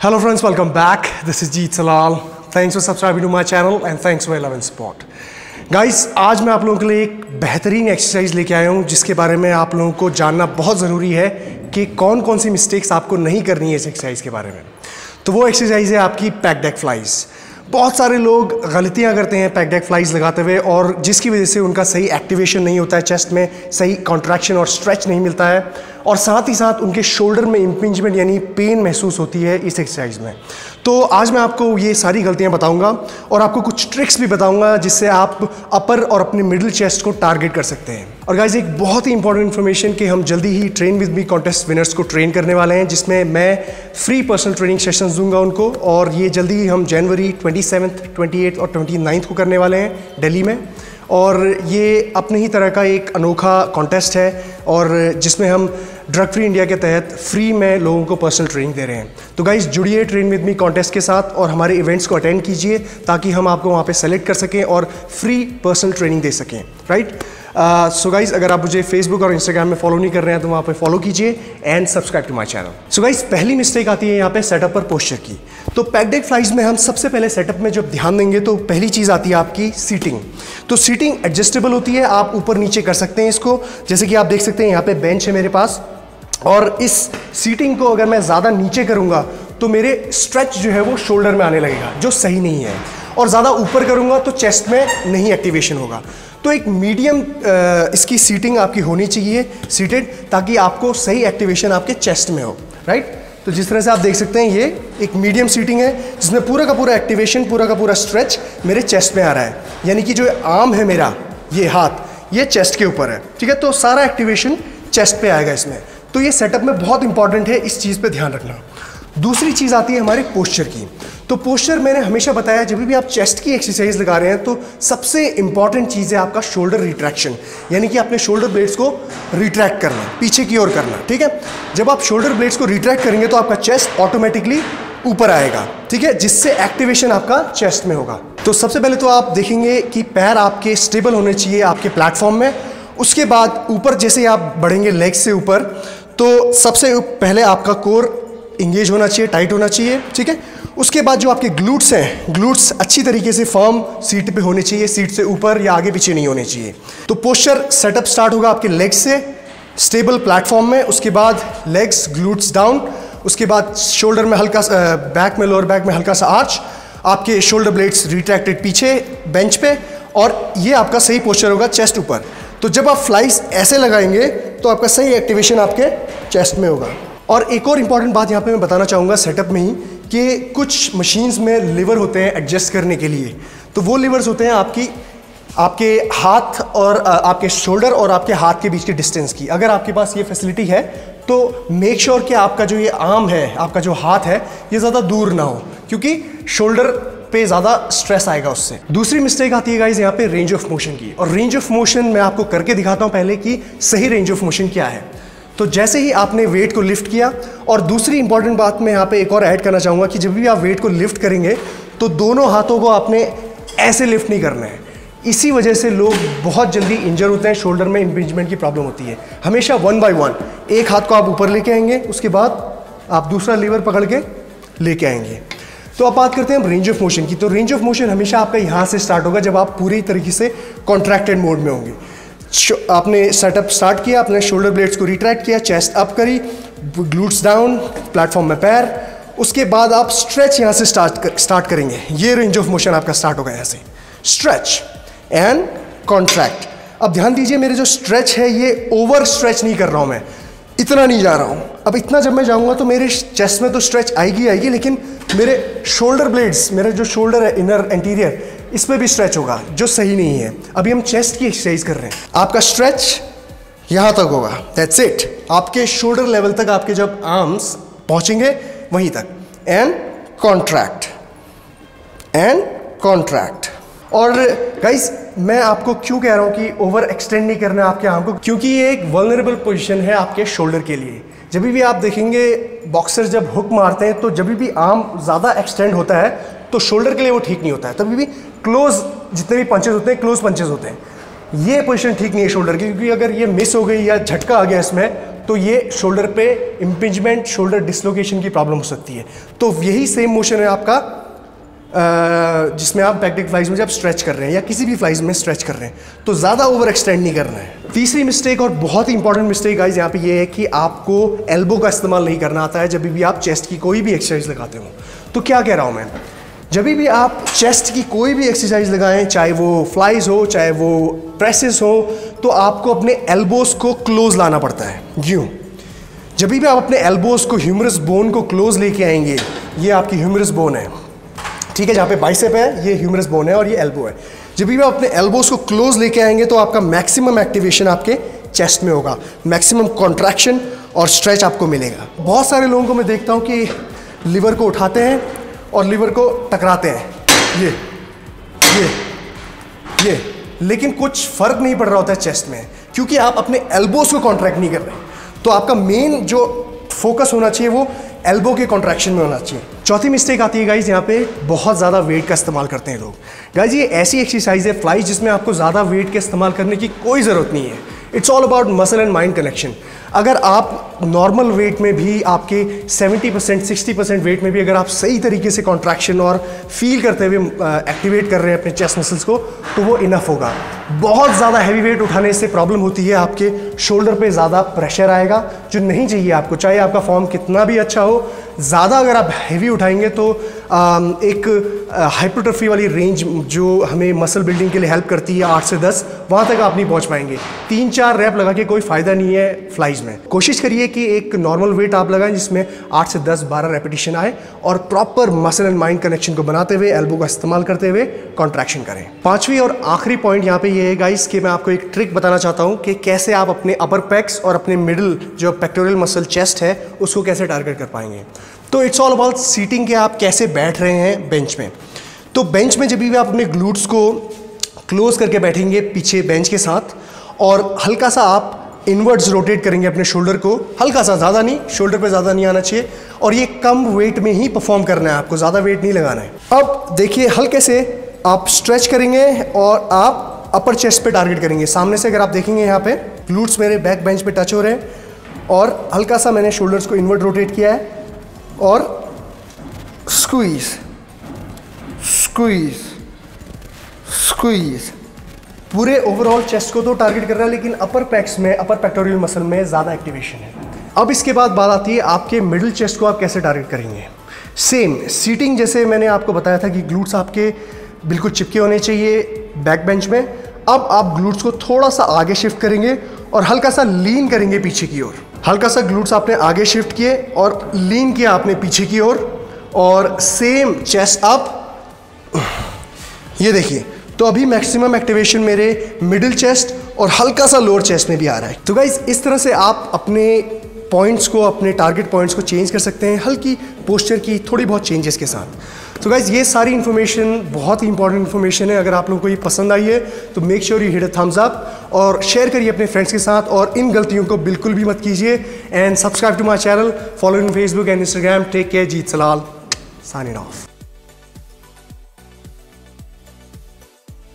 Hello friends, welcome back. This is Jeet Salal. Thanks for subscribing to my channel and thanks for 11 support. Guys आज मैं आप लोगों के लिए एक बेहतरीन एक्सरसाइज लेके आया हूँ जिसके बारे में आप लोगों को जानना बहुत ज़रूरी है कि कौन कौन सी मिस्टेक्स आपको नहीं करनी है इस एक्सरसाइज के बारे में तो वो एक्सरसाइज है आपकी पैक डेक फ्लाइज बहुत सारे लोग गलतियाँ करते हैं पैक डेक फ्लाइज लगाते हुए और जिसकी वजह से उनका सही एक्टिवेशन नहीं होता है चेस्ट में सही कॉन्ट्रैक्शन और स्ट्रेच नहीं मिलता है और साथ ही साथ उनके शोल्डर में इम्पिंजमेंट यानी पेन महसूस होती है इस एक्सरसाइज में। तो आज मैं आपको ये सारी गलतियाँ बताऊँगा और आपको कुछ ट्रिक्स भी बताऊँगा जिससे आप अपर और अपने मिडिल चेस्ट को टारगेट कर सकते हैं। और गाइज़ एक बहुत ही इंपॉर्टेंट इन्फॉर्मेशन कि हम जल्दी ही train with me contest winners को ट्रेन करने वाले हैं, जिसमें मैं फ्री पर्सनल ट्रेनिंग सेशंस दूँगा उनको और ये जल्दी ही हम January twenty seventh twenty eight और ट्वेंटी नाइन्थ को करने वाले हैं दिल्ली में। और ये अपने ही तरह का एक अनोखा कॉन्टेस्ट है और जिसमें हम ड्रग फ्री इंडिया के तहत फ्री में लोगों को पर्सनल ट्रेनिंग दे रहे हैं। तो गाइज़ जुड़िए ट्रेन विद मी कॉन्टेस्ट के साथ और हमारे इवेंट्स को अटेंड कीजिए ताकि हम आपको वहाँ पे सेलेक्ट कर सकें और फ्री पर्सनल ट्रेनिंग दे सकें। राइट सो गाइज़ अगर आप मुझे फेसबुक और इंस्टाग्राम में फॉलो नहीं कर रहे हैं तो वहाँ पे फॉलो कीजिए and subscribe to my channel so guys पहली मिस्टेक आती है यहाँ पे सेटअप पर पोस्चर की. तो पैकडेक फ्लाइज में हम सबसे पहले सेटअप में जब ध्यान देंगे तो पहली चीज़ आती है आपकी सीटिंग तो सीटिंग एडजस्टेबल होती है, आप ऊपर नीचे कर सकते हैं इसको. जैसे कि आप देख सकते हैं यहाँ पे बेंच है मेरे पास. और इस सीटिंग को अगर मैं ज़्यादा नीचे करूँगा तो मेरे स्ट्रेच जो है वो शोल्डर में आने लगेगा, जो सही नहीं है. और ज़्यादा ऊपर करूँगा तो चेस्ट में नहीं एक्टिवेशन होगा. तो एक मीडियम इसकी सीटिंग आपकी होनी चाहिए सीटेड ताकि आपको सही एक्टिवेशन आपके चेस्ट में हो राइट तो जिस तरह से आप देख सकते हैं, ये एक मीडियम सीटिंग है, जिसमें पूरा का पूरा एक्टिवेशन पूरा का पूरा स्ट्रेच मेरे चेस्ट में आ रहा है। यानी कि जो आर्म है मेरा, ये हाथ, ये चेस्ट के ऊपर है, ठीक है? तो सारा एक्टिवेशन चेस्ट पे आएगा इसमें। तो ये सेटअप में बहुत इंपॉर्टेंट है, इस चीज़ पे ध्यान रखना। दूसरी चीज़ आती है हमारे पोस्चर की। तो पोस्चर मैंने हमेशा बताया, जब भी आप चेस्ट की एक्सरसाइज लगा रहे हैं तो सबसे इंपॉर्टेंट चीज़ है आपका शोल्डर रिट्रैक्शन यानी कि अपने शोल्डर ब्लेड्स को रिट्रैक्ट करना, पीछे की ओर करना, ठीक है? जब आप शोल्डर ब्लेड्स को रिट्रैक्ट करेंगे तो आपका चेस्ट ऑटोमेटिकली ऊपर आएगा, ठीक है? जिससे एक्टिवेशन आपका चेस्ट में होगा। तो सबसे पहले तो आप देखेंगे कि पैर आपके स्टेबल होने चाहिए आपके प्लेटफॉर्म में। उसके बाद ऊपर, जैसे आप बढ़ेंगे लेग से ऊपर तो सबसे पहले आपका कोर इंगेज होना चाहिए टाइट होना चाहिए, ठीक है? उसके बाद जो आपके ग्लूट्स हैं ग्लूट्स अच्छी तरीके से फर्म सीट पे होने चाहिए सीट से ऊपर या आगे पीछे नहीं होने चाहिए। तो पोस्चर सेटअप स्टार्ट होगा आपके लेग से स्टेबल प्लेटफॉर्म में, उसके बाद लेग्स ग्लूट्स डाउन उसके बाद शोल्डर में हल्का सा बैक में लोअर बैक में हल्का सा आर्च आपके शोल्डर ब्लेड्स रिट्रैक्टेड पीछे बेंच पे, और ये आपका सही पोस्चर होगा चेस्ट ऊपर। तो जब आप फ्लाइस ऐसे लगाएँगे तो आपका सही एक्टिवेशन आपके चेस्ट में होगा। और एक और इंपॉर्टेंट बात यहाँ पे मैं बताना चाहूँगा सेटअप में ही कि कुछ मशीन्स में लिवर होते हैं एडजस्ट करने के लिए। तो वो लिवर्स होते हैं आपकी, आपके हाथ और आपके शोल्डर और आपके हाथ के बीच के डिस्टेंस की। अगर आपके पास ये फैसिलिटी है तो मेक श्योर sure कि आपका जो ये आर्म है, आपका जो हाथ है, ये ज़्यादा दूर ना हो, क्योंकि शोल्डर पे ज़्यादा स्ट्रेस आएगा उससे। दूसरी मिस्टेक आती है गाइज़ यहाँ पे रेंज ऑफ़ मोशन की। और रेंज ऑफ़ मोशन मैं आपको करके दिखाता हूँ पहले कि सही रेंज ऑफ़ मोशन क्या है। तो जैसे ही आपने वेट को लिफ्ट किया, और दूसरी इंपॉर्टेंट बात मैं यहाँ पे एक और ऐड करना चाहूँगा कि जब भी आप वेट को लिफ्ट करेंगे तो दोनों हाथों को आपने ऐसे लिफ्ट नहीं करना है। इसी वजह से लोग बहुत जल्दी इंजर होते हैं शोल्डर में इम्पिंजमेंट की प्रॉब्लम होती है। हमेशा वन बाय वन एक हाथ को आप ऊपर लेके आएँगे, उसके बाद आप दूसरा लीवर पकड़ के लेके आएँगे। तो अब बात करते हैं हम रेंज ऑफ़ मोशन की। तो रेंज ऑफ़ मोशन हमेशा आपका यहाँ से स्टार्ट होगा, जब आप पूरी तरीके से कॉन्ट्रैक्टेड मोड में होंगे। आपने सेटअप स्टार्ट किया अपने शोल्डर ब्लेड्स को रिट्रैक्ट किया चेस्ट अप करी ग्लूट्स डाउन प्लेटफॉर्म में पैर उसके बाद आप स्ट्रेच यहाँ से स्टार्ट कर, स्टार्ट करेंगे। ये रेंज ऑफ़ मोशन आपका स्टार्ट होगा यहाँ से। स्ट्रेच एंड कॉन्ट्रैक्ट अब ध्यान दीजिए मेरे जो स्ट्रेच है ये ओवर स्ट्रेच नहीं कर रहा हूँ मैं। इतना नहीं जा रहा हूँ। अब इतना जब मैं जाऊँगा तो मेरे चेस्ट में तो स्ट्रेच आएगी आएगी लेकिन मेरे शोल्डर ब्लेड्स मेरा जो शोल्डर है इनर एंटीरियर इसमें भी स्ट्रेच होगा, जो सही नहीं है। अभी हम चेस्ट की एक्सरसाइज कर रहे हैं। आपका स्ट्रेच यहाँ तक होगा। दैट्स इट आपके शोल्डर लेवल तक आपके जब आर्म्स पहुँचेंगे, वहीं तक। एंड कॉन्ट्रैक्ट एंड कॉन्ट्रैक्ट और गाइस मैं आपको क्यों कह रहा हूँ कि ओवर एक्सटेंड नहीं करना आपके आर्म को? क्योंकि ये एक वलनरेबल पोजिशन है आपके शोल्डर के लिए। जब भी आप देखेंगे बॉक्सर जब हुक मारते हैं तो जब भी आर्म ज़्यादा एक्सटेंड होता है तो शोल्डर के लिए वो ठीक नहीं होता है। तभी भी क्लोज जितने भी पंचेज होते हैं क्लोज पंचेज होते हैं। ये पोजिशन ठीक नहीं है शोल्डर की, क्योंकि अगर ये मिस हो गई या झटका आ गया इसमें तो ये शोल्डर पे इम्पिंजमेंट शोल्डर डिसलोकेशन की प्रॉब्लम हो सकती है। तो यही सेम मोशन है आपका जिसमें आप बैकडेक फ्लाइज में जब स्ट्रेच कर रहे हैं या किसी भी फ्लाइज में स्ट्रेच कर रहे हैं तो ज़्यादा ओवर एक्सटेंड नहीं करना है। तीसरी मिस्टेक और बहुत ही इंपॉर्टेंट मिस्टेक आइज़ यहाँ पे ये है कि आपको एल्बो का इस्तेमाल नहीं करना आता है जब भी आप चेस्ट की कोई भी एक्सरसाइज लगाते हो। तो क्या कह रहा हूँ मैं? जब भी आप चेस्ट की कोई भी एक्सरसाइज लगाएँ चाहे वो फ्लाइज हो चाहे वो प्रेसेस हो तो आपको अपने एल्बोस को क्लोज लाना पड़ता है। क्यों? जब भी आप अपने एल्बोस को ह्यूमरस बोन को क्लोज लेके आएँगे ये आपकी ह्यूमरस बोन है। ठीक है जहाँ पे बाइसेप है ये ह्यूमरस बोन है और ये एल्बो है। जब भी आप अपने एल्बोस को क्लोज लेके आएँगे तो आपका मैक्सिमम एक्टिवेशन आपके चेस्ट में होगा। मैक्सिमम कॉन्ट्रैक्शन और स्ट्रेच आपको मिलेगा। बहुत सारे लोगों को मैं देखता हूँ कि लिवर को उठाते हैं और लीवर को टकराते हैं। ये ये ये। लेकिन कुछ फ़र्क नहीं पड़ रहा होता है चेस्ट में, क्योंकि आप अपने एल्बोस को कॉन्ट्रैक्ट नहीं कर रहे। तो आपका मेन जो फोकस होना चाहिए वो एल्बो के कॉन्ट्रैक्शन में होना चाहिए। चौथी मिस्टेक आती है गाइज़ यहाँ पे बहुत ज़्यादा वेट का इस्तेमाल करते हैं लोग। गाइज़ ये ऐसी एक्सरसाइज है फ्लाई जिसमें आपको ज़्यादा वेट का इस्तेमाल करने की कोई ज़रूरत नहीं है। It's all about muscle and mind connection अगर आप नॉर्मल वेट में भी आपके 70 परसेंट सिक्सटी परसेंट वेट में भी अगर आप सही तरीके से कॉन्ट्रैक्शन और फील करते हुए एक्टिवेट कर रहे हैं अपने चेस्ट मसल्स को तो वो इनफ होगा। बहुत ज़्यादा हैवी वेट उठाने से प्रॉब्लम होती है, आपके शोल्डर पे ज़्यादा प्रेशर आएगा, जो नहीं चाहिए आपको, चाहे आपका फॉर्म कितना भी अच्छा हो ज़्यादा अगर आप हैवी उठाएँगे तो एक हाइप्रोट्रफी वाली रेंज जो हमें मसल बिल्डिंग के लिए हेल्प करती है आठ से दस, वहाँ तक आप नहीं पहुँच पाएँगे। तीन चार रैप लगा के कोई फ़ायदा नहीं है फ्लाइज में। कोशिश करिए कि एक नॉर्मल वेट आप लगाएँ जिसमें आठ से दस, बारह रेपिटेशन आए और proper muscle and mind connection को बनाते हुए एल्बो का इस्तेमाल करते हुए कॉन्ट्रैक्शन करें। पाँचवीं और आखिरी पॉइंट यहाँ पे ये है गाइस कि मैं आपको एक ट्रिक बताना चाहता हूँ कि कैसे आप अपने अपर पैक्स और अपने मिडिल जो पेक्टोरियल मसल चेस्ट है, उसको कैसे टारगेट कर पाएँगे। तो इट्स ऑल अबाउट सीटिंग के आप कैसे बैठ रहे हैं बेंच में। तो बेंच में जब भी आप अपने ग्लूट्स को क्लोज करके बैठेंगे पीछे बेंच के साथ, और हल्का सा आप इनवर्ड्स रोटेट करेंगे अपने शोल्डर को, हल्का सा, ज़्यादा नहीं शोल्डर पे ज़्यादा नहीं आना चाहिए, और ये कम वेट में ही परफॉर्म करना है आपको, ज़्यादा वेट नहीं लगाना है। अब देखिए हल्के से आप स्ट्रेच करेंगे और आप अपर चेस्ट पे टारगेट करेंगे। सामने से अगर आप देखेंगे यहाँ पे ग्लूट्स मेरे बैक बेंच पे टच हो रहे हैं, और हल्का सा मैंने शोल्डर्स को इनवर्ट रोटेट किया है और स्क्वीज स्क्वीज स्क्वीज पूरे ओवरऑल चेस्ट को तो टारगेट कर रहा है, लेकिन अपर पैक्स में अपर पेक्टोरियल मसल में ज़्यादा एक्टिवेशन है। अब इसके बाद बात आती है आपके मिडिल चेस्ट को आप कैसे टारगेट करेंगे। सेम सीटिंग जैसे मैंने आपको बताया था कि ग्लूट्स आपके बिल्कुल चिपके होने चाहिए बैक बेंच में। अब आप ग्लूट्स को थोड़ा सा आगे शिफ्ट करेंगे और हल्का सा लीन करेंगे पीछे की ओर। हल्का सा ग्लूट्स आपने आगे शिफ्ट किए और लीन किया आपने पीछे की ओर और, सेम चेस्ट अप ये देखिए तो अभी मैक्सिमम एक्टिवेशन मेरे मिडिल चेस्ट और हल्का सा लोअर चेस्ट में भी आ रहा है। तो गाइज़ इस तरह से आप अपने पॉइंट्स को अपने टारगेट पॉइंट्स को चेंज कर सकते हैं। हल्की पोस्चर की थोड़ी बहुत चेंजेस के साथ। तो गाइज़ ये सारी इन्फॉर्मेशन बहुत ही इंपॉर्टेंट इन्फॉर्मेशन है। अगर आप लोगों को ये पसंद आई है तो make sure you hit a thumbs up और शेयर करिए अपने फ्रेंड्स के साथ और इन गलतियों को बिल्कुल भी मत कीजिए। And subscribe to my channel follow in Facebook and Instagram take care Jeet Salal sign off